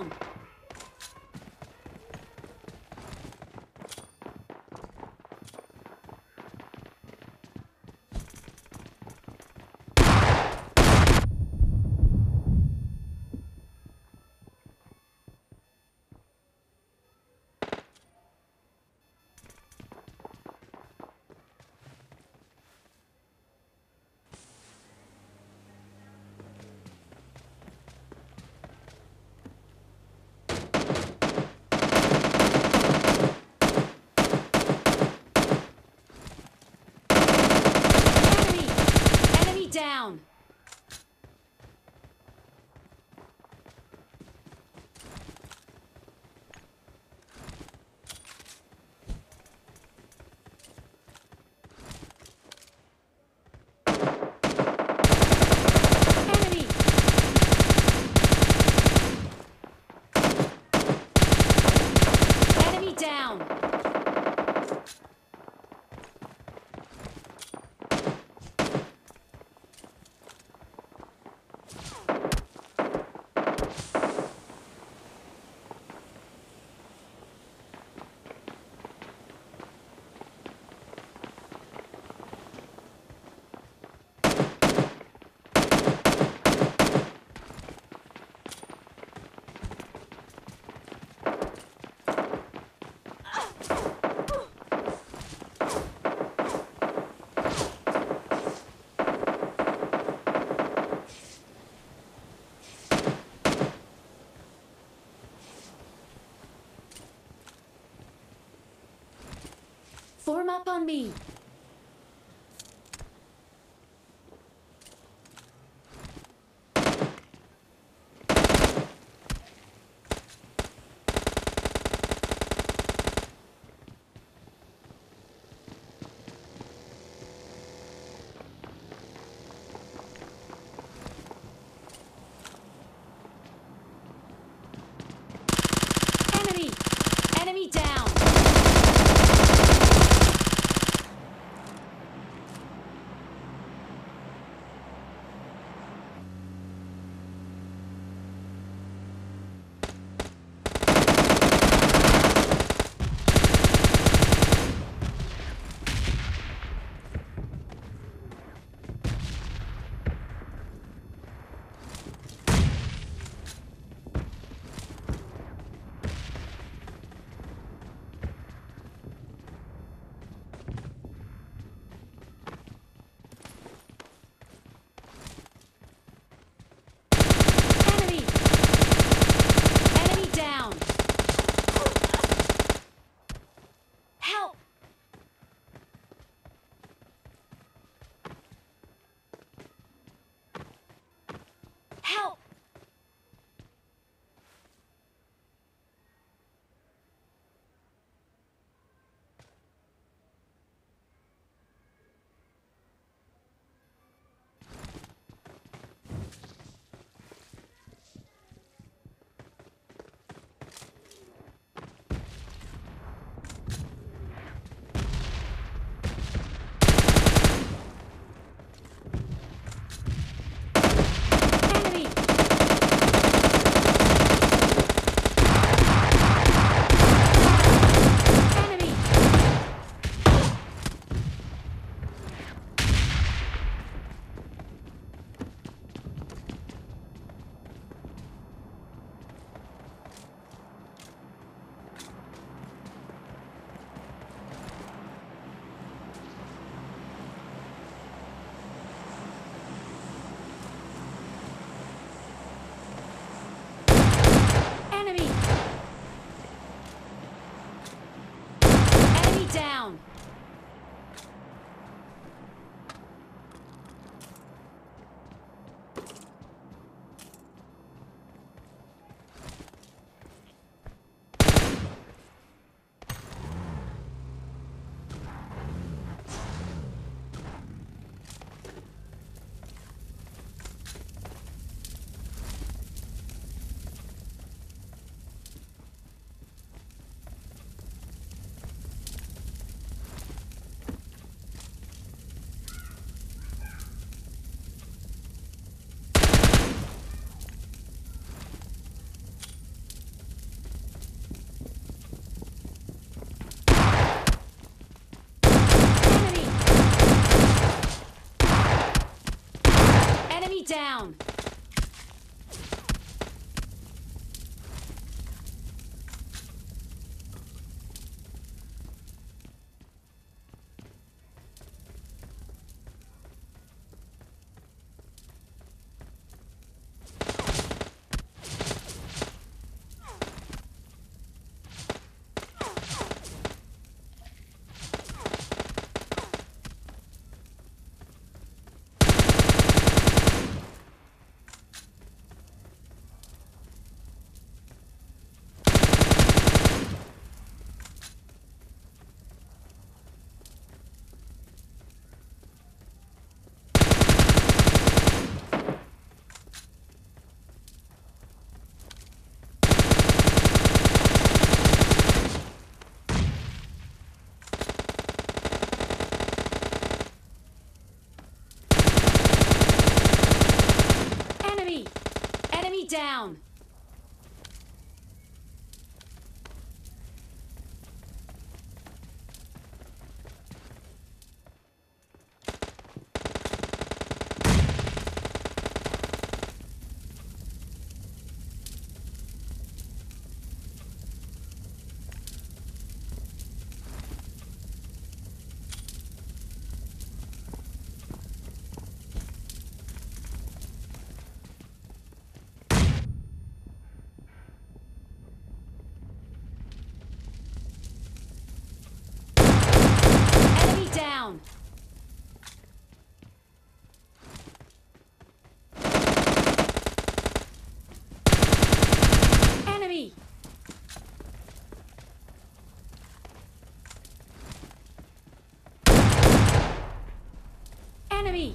down. Enemy! Enemy down! Enemy! Enemy down! Form up on me. Enemy!